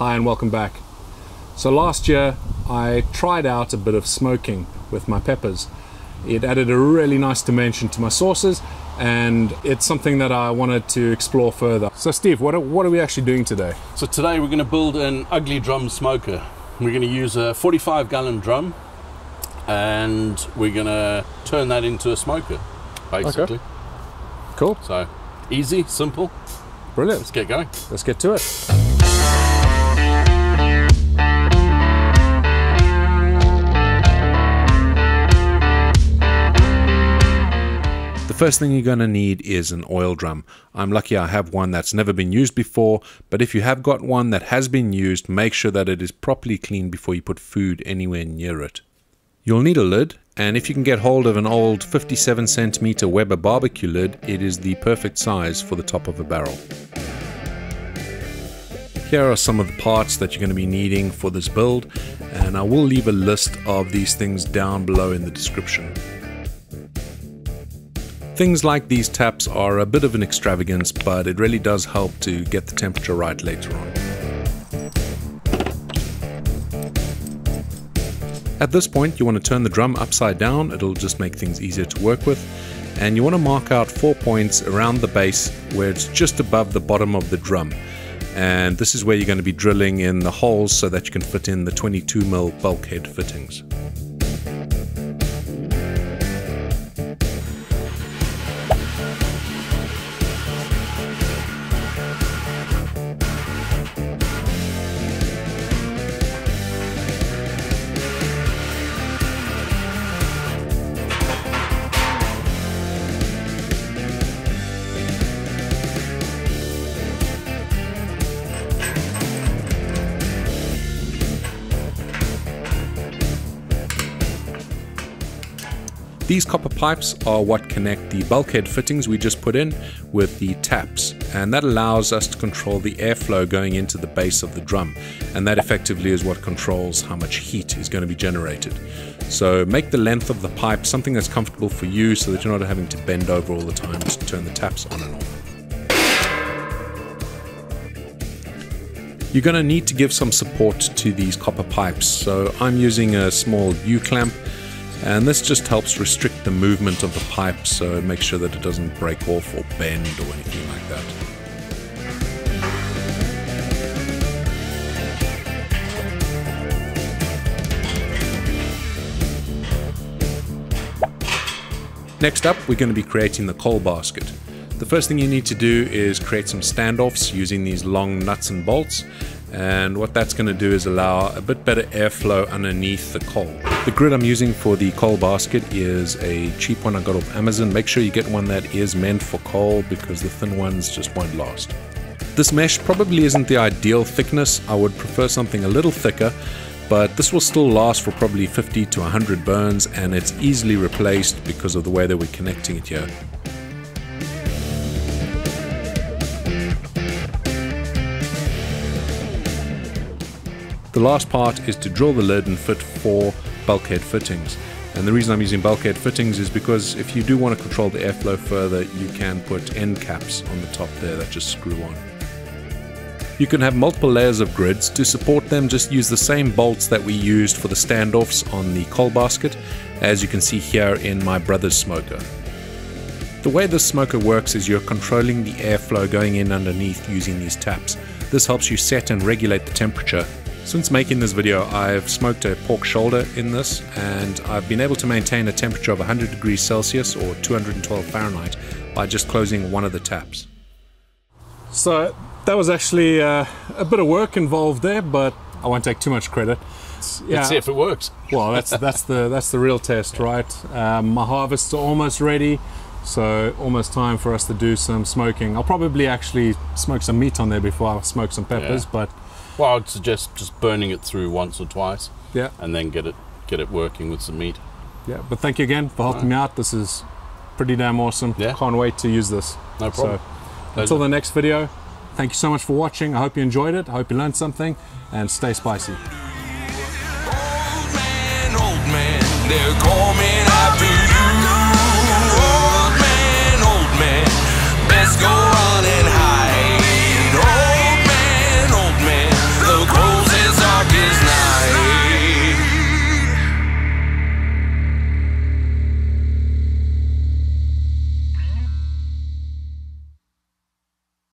Hi and welcome back. So last year I tried out a bit of smoking with my peppers. It added a really nice dimension to my sauces and it's something that I wanted to explore further. So Steve, what are, what are we actually doing today? So today we're going to build an ugly drum smoker. We're going to use a 45 gallon drum and we're going to turn that into a smoker basically. Okay. Cool. So easy, simple. Brilliant. Let's get going. Let's get to it. First thing you're going to need is an oil drum. I'm lucky I have one that's never been used before, but if you have got one that has been used, make sure that it is properly cleaned before you put food anywhere near it. You'll need a lid, and if you can get hold of an old 57 centimeter Weber barbecue lid, it is the perfect size for the top of a barrel. Here are some of the parts that you're going to be needing for this build, and I will leave a list of these things down below in the description. Things like these taps are a bit of an extravagance, but it really does help to get the temperature right later on. At this point, you want to turn the drum upside down, it'll just make things easier to work with. And you want to mark out four points around the base where it's just above the bottom of the drum. And this is where you're going to be drilling in the holes so that you can fit in the 22mm bulkhead fittings. These copper pipes are what connect the bulkhead fittings we just put in with the taps and that allows us to control the airflow going into the base of the drum and that effectively is what controls how much heat is going to be generated. So make the length of the pipe something that's comfortable for you so that you're not having to bend over all the time to turn the taps on and off. You're going to need to give some support to these copper pipes so I'm using a small U-clamp and this just helps restrict the movement of the pipe so make sure that it doesn't break off or bend or anything like that. Next up, we're going to be creating the coal basket. The first thing you need to do is create some standoffs using these long nuts and bolts and what that's going to do is allow a bit better airflow underneath the coal. The grid I'm using for the coal basket is a cheap one I got off Amazon. Make sure you get one that is meant for coal because the thin ones just won't last. This mesh probably isn't the ideal thickness. I would prefer something a little thicker, but this will still last for probably 50 to 100 burns and it's easily replaced because of the way that we're connecting it here. The last part is to drill the lid and fit four bulkhead fittings. And the reason I'm using bulkhead fittings is because if you do want to control the airflow further, you can put end caps on the top there that just screw on. You can have multiple layers of grids. To support them, just use the same bolts that we used for the standoffs on the coal basket, as you can see here in my brother's smoker. The way this smoker works is you're controlling the airflow going in underneath using these taps. This helps you set and regulate the temperature since making this video, I've smoked a pork shoulder in this, and I've been able to maintain a temperature of 100 degrees Celsius or 212 Fahrenheit by just closing one of the taps. So that was actually uh, a bit of work involved there, but I won't take too much credit. Yeah. Let's see if it works. well, that's that's the that's the real test, right? Um, my harvests are almost ready, so almost time for us to do some smoking. I'll probably actually smoke some meat on there before I smoke some peppers, yeah. but well, I'd suggest just burning it through once or twice. Yeah. And then get it get it working with some meat. Yeah, but thank you again for helping right. me out. This is pretty damn awesome. Yeah. Can't wait to use this. No problem. So, until the next video, thank you so much for watching. I hope you enjoyed it. I hope you learned something and stay spicy.